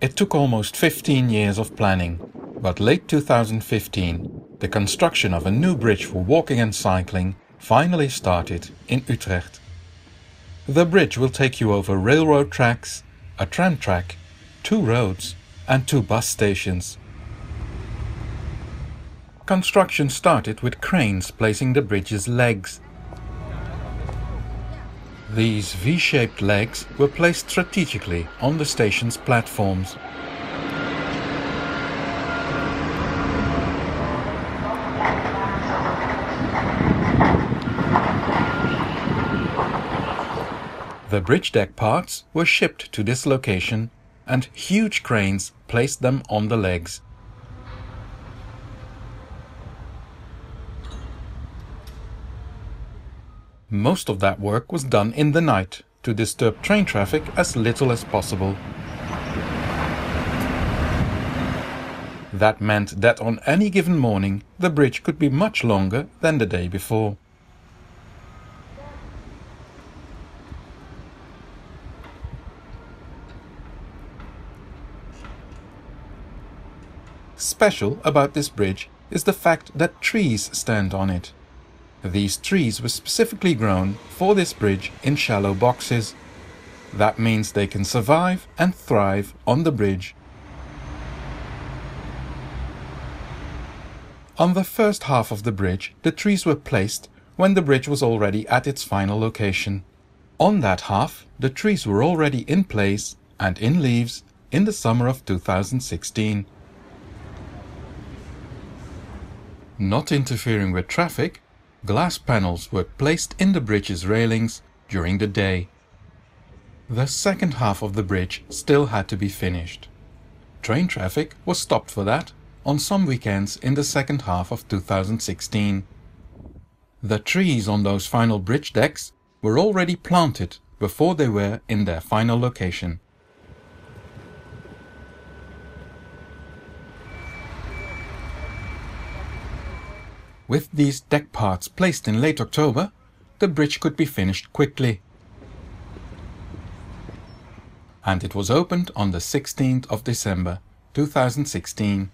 It took almost 15 years of planning, but late 2015, the construction of a new bridge for walking and cycling finally started in Utrecht. The bridge will take you over railroad tracks, a tram track, two roads and two bus stations. Construction started with cranes placing the bridge's legs. These V-shaped legs were placed strategically on the station's platforms. The bridge deck parts were shipped to this location and huge cranes placed them on the legs. Most of that work was done in the night to disturb train traffic as little as possible. That meant that on any given morning the bridge could be much longer than the day before. Special about this bridge is the fact that trees stand on it. These trees were specifically grown for this bridge in shallow boxes. That means they can survive and thrive on the bridge. On the first half of the bridge, the trees were placed when the bridge was already at its final location. On that half, the trees were already in place and in leaves in the summer of 2016. Not interfering with traffic, glass panels were placed in the bridge's railings during the day. The second half of the bridge still had to be finished. Train traffic was stopped for that on some weekends in the second half of 2016. The trees on those final bridge decks were already planted before they were in their final location. With these deck parts placed in late October, the bridge could be finished quickly. And it was opened on the 16th of December 2016.